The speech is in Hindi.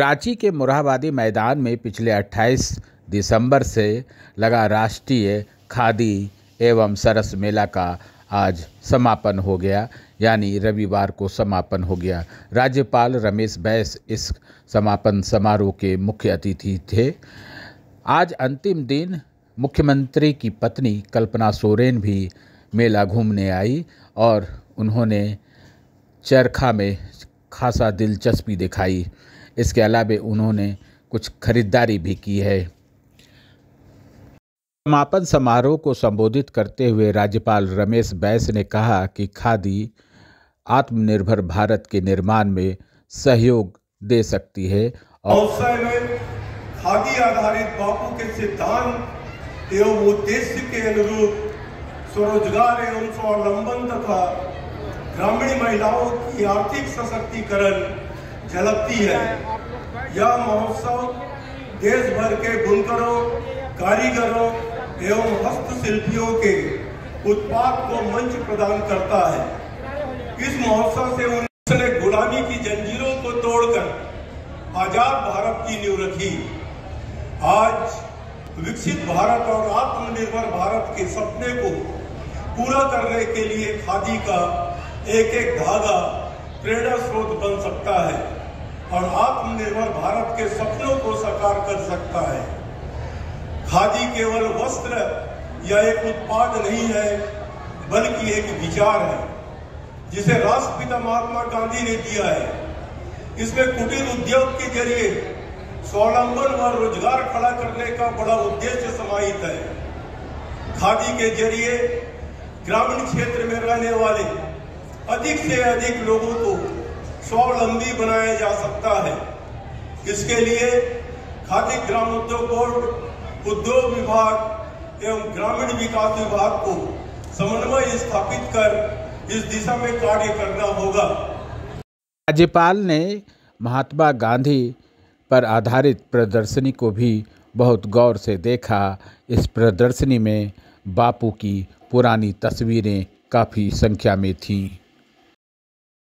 रांची के मुराबादी मैदान में पिछले 28 दिसंबर से लगा राष्ट्रीय खादी एवं सरस मेला का आज समापन हो गया, यानी रविवार को समापन हो गया। राज्यपाल रमेश बैस इस समापन समारोह के मुख्य अतिथि थे। आज अंतिम दिन, मुख्यमंत्री की पत्नी कल्पना सोरेन भी मेला घूमने आई और उन्होंने चरखा में खासा दिलचस्पी दिखाई। इसके अलावा उन्होंने कुछ खरीदारी भी की है। समापन समारोह को संबोधित करते हुए राज्यपाल रमेश बैस ने कहा कि खादी आत्मनिर्भर भारत के निर्माण में सहयोग दे सकती है और खादी आधारित बापू के सिद्धांत एवं उद्देश्य के अनुरूप स्वरोजगार एवं स्वावलंबन तथा ग्रामीण महिलाओं की आर्थिक सशक्तिकरण झलकती है। यह महोत्सव देश भर के बुनकरों, कारीगरों एवं हस्तशिल्पियों के उत्पाद को मंच प्रदान करता है। इस महोत्सव से उन्होंने गुलामी की जंजीरों को तोड़कर आज़ाद भारत की नींव रखी। आज विकसित भारत और आत्मनिर्भर भारत के सपने को पूरा करने के लिए खादी का एक एक धागा प्रेरणा स्रोत बन सकता है और आत्मनिर्भर भारत के सपनों को साकार कर सकता है। खादी केवल वस्त्र या एक उत्पाद नहीं है, बल्कि एक विचार है, जिसे राष्ट्रपिता महात्मा गांधी ने दिया है। इसमें कुटीर उद्योग के ज़रिए स्वावलंबन व रोज़गार खड़ा करने का बड़ा उद्देश्य समाहित है। खादी के ज़रिए ग्रामीण क्षेत्र में रहने वाले अधिक से अधिक लोगों को स्वावलंबी बनाया जा सकता है। इसके लिए खादी ग्राम उद्योग बोर्ड उद्योग विभाग एवं ग्रामीण विकास विभाग को समन्वय स्थापित कर इस दिशा में कार्य करना होगा। राज्यपाल ने महात्मा गांधी पर आधारित प्रदर्शनी को भी बहुत गौर से देखा। इस प्रदर्शनी में बापू की पुरानी तस्वीरें काफ़ी संख्या में थीं।